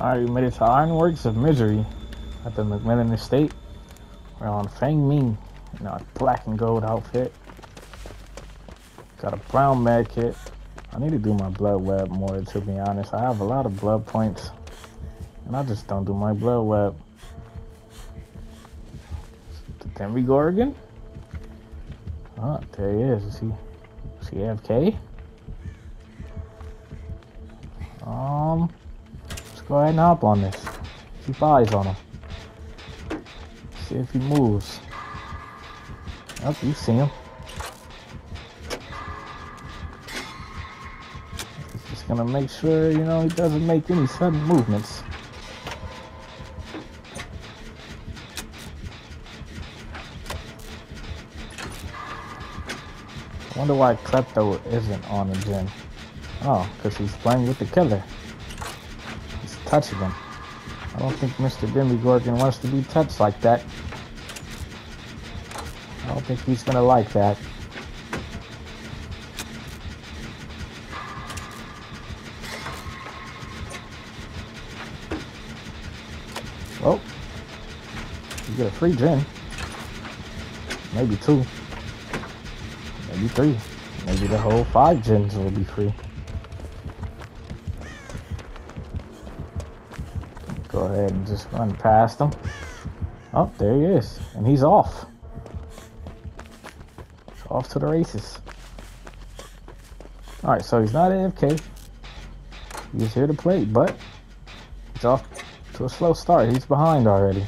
Alright, we made it to Ironworks of Misery at the MacMillan Estate. We're on Feng Ming in our black and gold outfit. Got a brown med kit. I need to do my blood web more to be honest. I have a lot of blood points and I just don't do my blood web. The Demogorgon? Oh, there he is. Is he, is he AFK? Um, and hop on this. Keep eyes on him. See if he moves. Oh, you see him. Just gonna make sure, you know, he doesn't make any sudden movements. Wonder why Klepto isn't on the gen. Oh, because he's playing with the killer. Touching him. I don't think Mr. Bimby Gorgon wants to be touched like that. I don't think he's gonna like that. Oh, you get a free gen. Maybe two. Maybe three. Maybe the whole five gens will be free. Ahead and just run past him. Oh, there he is. And he's off. Off to the races. Alright, so he's not AFK. He's here to play, but he's off to a slow start. He's behind already.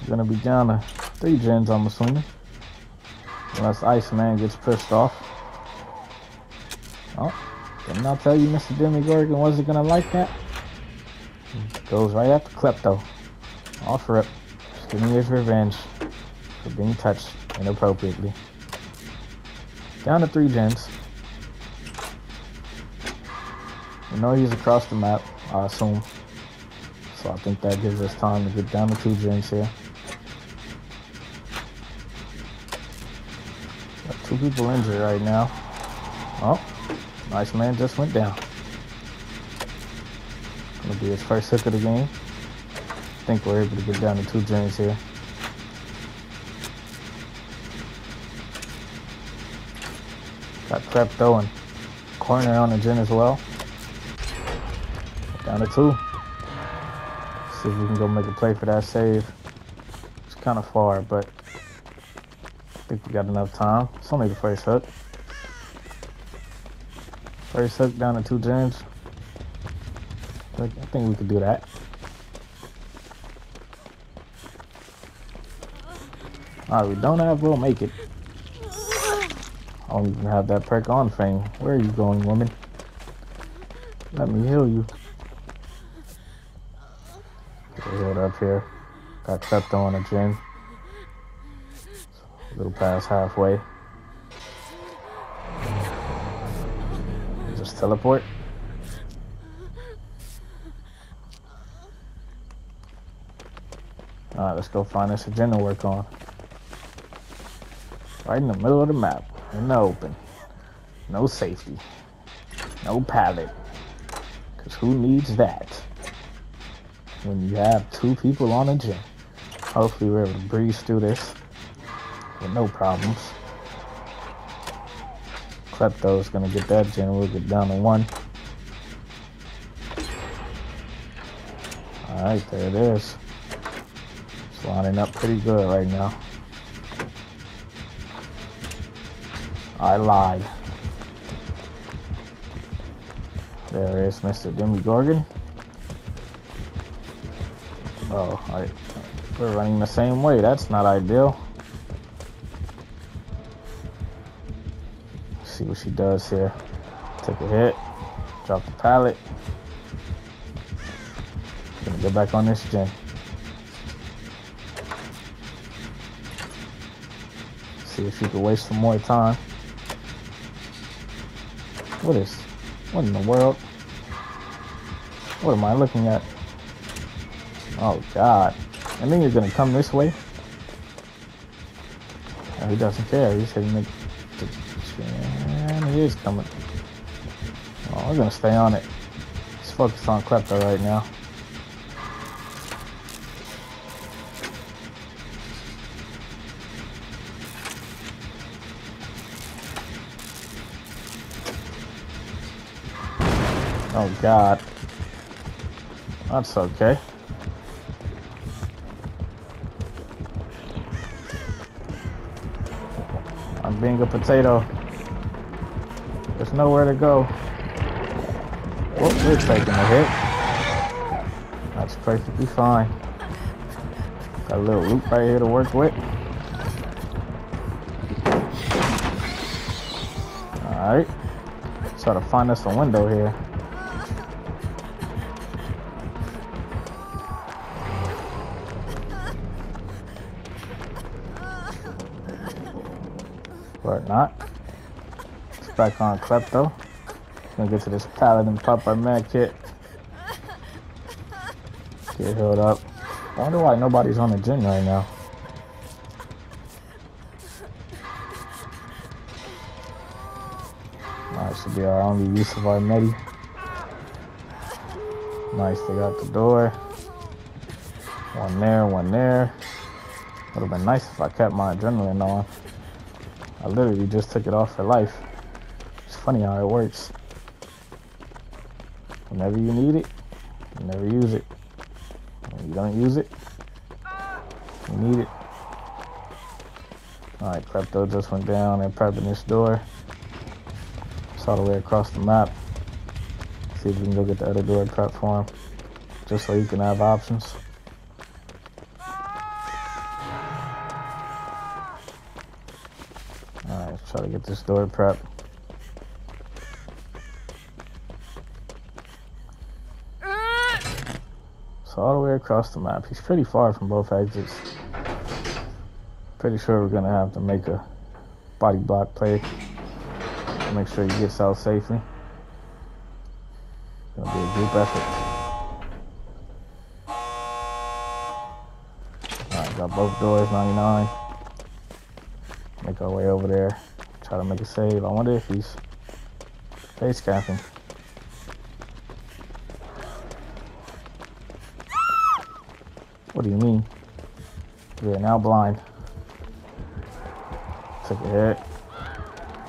He's gonna be down to three gens, I'm assuming. Unless Iceman gets pushed off. Oh, didn't I tell you Mr. Demogorgon wasn't gonna like that? Goes right after Klepto. Off rip. Just giving his revenge for being touched inappropriately. Down to three gens. We know he's across the map, I assume. So I think that gives us time to get down to two gens here. Got two people injured right now. Oh, Iceman just went down. Gonna be his first hook of the game. I think we're able to get down to two gens here. Got Klepto and corner on the gen as well. Down to two. See if we can go make a play for that save. It's kind of far, but I think we got enough time. It's only the first hook. First hook down to two gens. I think we could do that. Alright, we don't have We'll Make It. I don't even have that perk on Fang. Where are you going, woman? Let me heal you. Get healed up here. Got Klepto on a gen. A little past halfway. Just teleport. Alright, let's go find this agenda to work on. Right in the middle of the map, in the open. No safety. No pallet. Because who needs that? When you have two people on a gen. Hopefully we're able to breeze through this with no problems. Klepto's gonna get that gen, we'll get down to one. Alright, there it is. Lining up pretty good right now. I lied. There is Mr. Demogorgon. Oh, I, we're running the same way. That's not ideal. see what she does here. Take a hit. Drop the pallet. Gonna get back on this gen. See if she can waste some more time. What is? What in the world? What am I looking at? Oh God! I think you're gonna come this way. Oh, he doesn't care. He's hitting the. And he is coming. Oh, we're gonna stay on it. Let's focus on Klepto right now. Oh god. That's okay. I'm being a potato. There's nowhere to go. Well, we're taking a hit. That's perfectly fine. Got a little loop right here to work with. Alright. Try to find us a window here. But not. It's back on Klepto. Gonna get to this Paladin pop our med kit. Get healed up. I wonder why nobody's on the gen right now. That should be our only use of our medi. Nice, they got the door. One there, one there. Would have been nice if I kept my adrenaline on. I literally just took it off for life. It's funny how it works. Whenever you need it, you never use it. When you don't use it, you need it. Alright, Klepto just went down and prepping this door. It's all the way across the map. See if we can go get the other door prep for him. Just so you can have options. Door prep. So all the way across the map. He's pretty far from both exits. Pretty sure we're gonna have to make a body block play. Make sure he gets out safely. Gonna be a group effort. Alright, got both doors, 99. Make our way over there. Try to make a save. I wonder if he's face camping. What do you mean? We're now blind. Took a hit.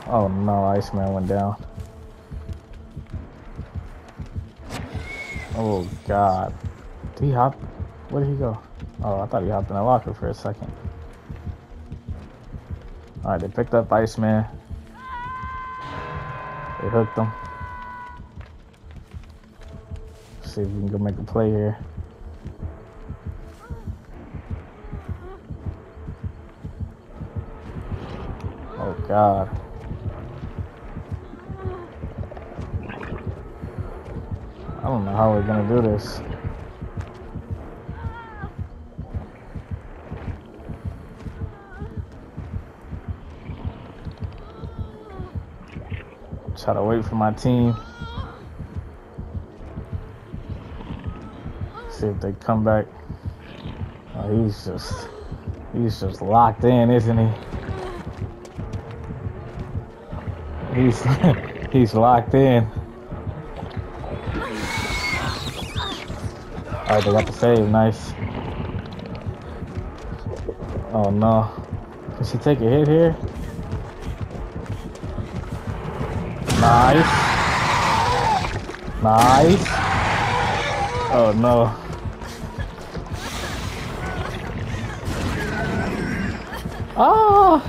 Oh no, Iceman went down. Oh god. Did he hop? Where did he go? Oh, I thought he hopped in a locker for a second. Alright, they picked up Iceman. They hooked him. See if we can go make a play here. Oh god. I don't know how we're gonna do this. Try to wait for my team. See if they come back. Oh, he's just, he's just locked in, isn't he? He's, he's locked in. Alright, they got the save, nice. Oh no. Can she take a hit here? Nice. Nice. Oh no. Ah!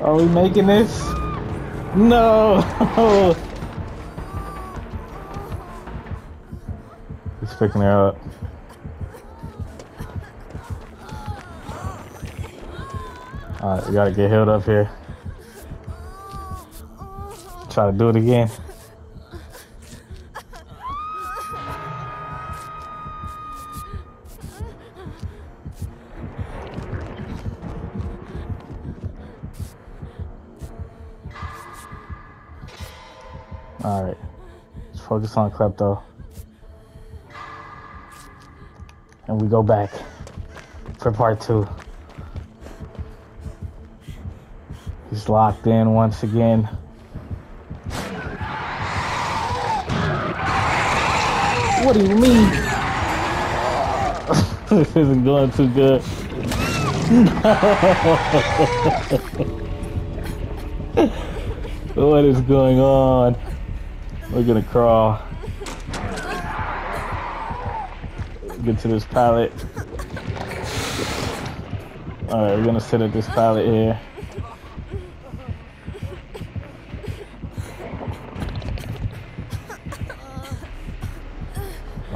Are we making this? No! He's picking her up. Alright, we gotta get healed up here. Try to do it again. Alright. Let's focus on Klepto. And we go back for part two. He's locked in once again. What do you mean? this isn't going too good. No. what is going on? We're gonna crawl. Get to this pallet. Alright, we're gonna sit at this pallet here.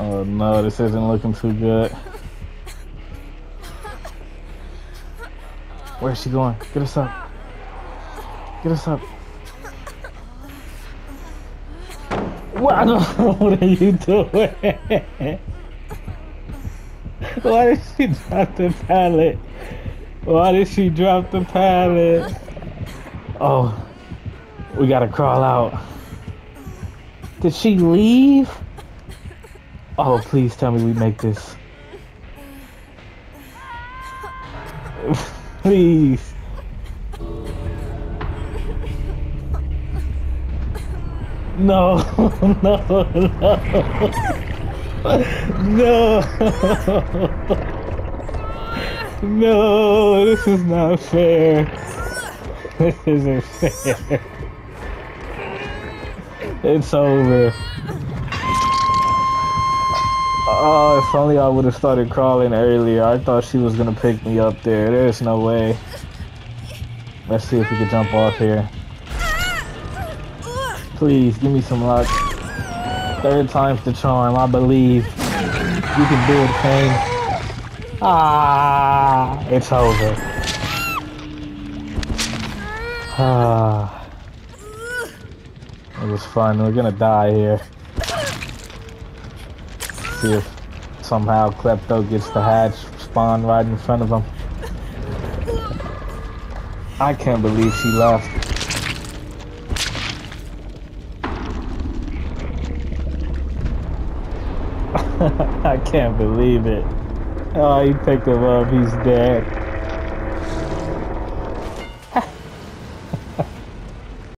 Oh no, this isn't looking too good. Where's she going? Get us up. Get us up. What, what are you doing? Why did she drop the pallet? Why did she drop the pallet? Oh, we gotta crawl out. Did she leave? Oh, please tell me we make this. please. No, no, no. No. No, this is not fair. This isn't fair. It's over. Oh, if only I would have started crawling earlier. I thought she was gonna pick me up there. There's no way. Let's see if we can jump off here. Please, give me some luck. Third time's the charm, I believe. You can do it, Kane. Ah, it's over. Ah, it was fun. We're gonna die here. If somehow Klepto gets the hatch spawn right in front of him. I can't believe she left. I can't believe it. Oh, he picked him up. He's dead.